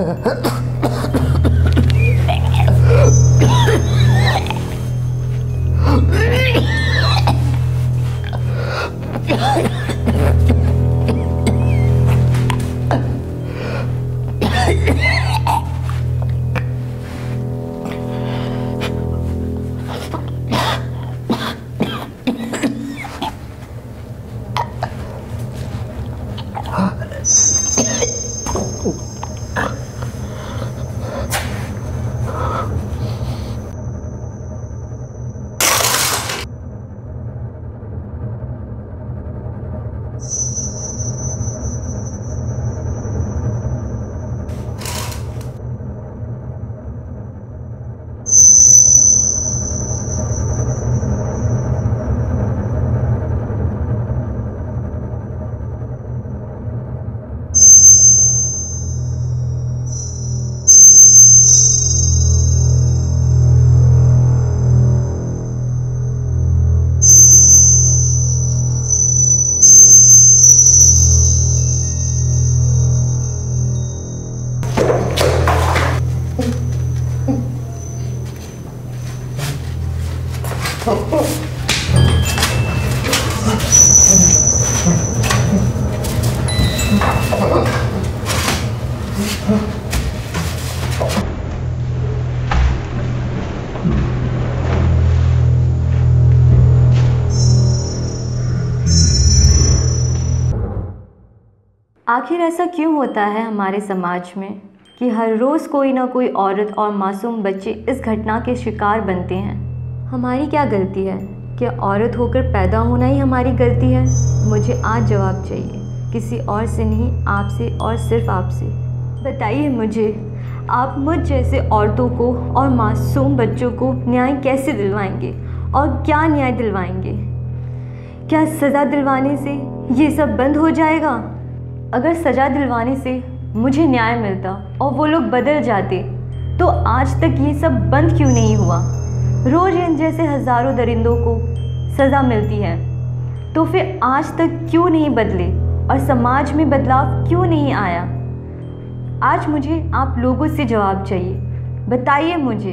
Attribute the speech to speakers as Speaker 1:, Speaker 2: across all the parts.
Speaker 1: Uh,
Speaker 2: आखिर ऐसा क्यों होता है हमारे समाज में कि हर रोज़ कोई ना कोई औरत और मासूम बच्चे इस घटना के शिकार बनते हैं? हमारी क्या गलती है क्या औरत होकर पैदा होना ही हमारी गलती है? मुझे आज जवाब चाहिए, किसी और से नहीं, आपसे और सिर्फ़ आपसे। बताइए मुझे, आप मुझ जैसे औरतों को और मासूम बच्चों को न्याय कैसे दिलवाएँगे और क्या न्याय दिलवाएँगे? क्या सज़ा दिलवाने से ये सब बंद हो जाएगा? अगर सज़ा दिलवाने से मुझे न्याय मिलता और वो लोग बदल जाते तो आज तक ये सब बंद क्यों नहीं हुआ? रोज़ इन जैसे हज़ारों दरिंदों को सज़ा मिलती है। तो फिर आज तक क्यों नहीं बदले और समाज में बदलाव क्यों नहीं आया? आज मुझे आप लोगों से जवाब चाहिए। बताइए मुझे,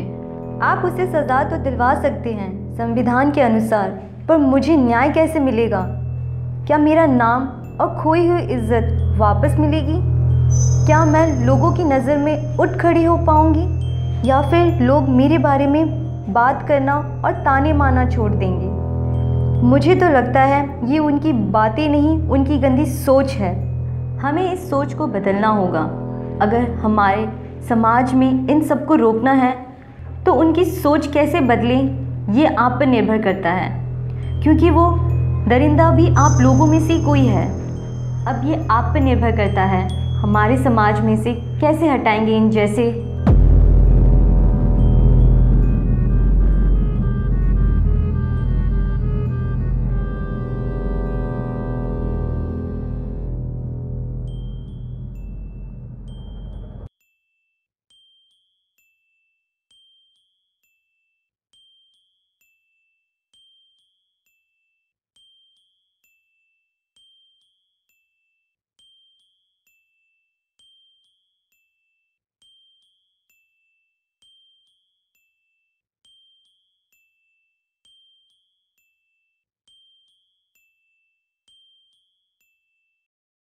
Speaker 2: आप उसे सज़ा तो दिलवा सकते हैं संविधान के अनुसार, पर मुझे न्याय कैसे मिलेगा? क्या मेरा नाम और खोई हुई इज़्ज़त वापस मिलेगी? क्या मैं लोगों की नज़र में उठ खड़ी हो पाऊँगी? या फिर लोग मेरे बारे में बात करना और ताने माना छोड़ देंगे? मुझे तो लगता है ये उनकी बातें नहीं, उनकी गंदी सोच है। हमें इस सोच को बदलना होगा। अगर हमारे समाज में इन सबको रोकना है तो उनकी सोच कैसे बदलें, ये आप पर निर्भर करता है। क्योंकि वो दरिंदा भी आप लोगों में से कोई है। अब ये आप पर निर्भर करता है। हमारे समाज में से कैसे हटाएँगे इन जैसे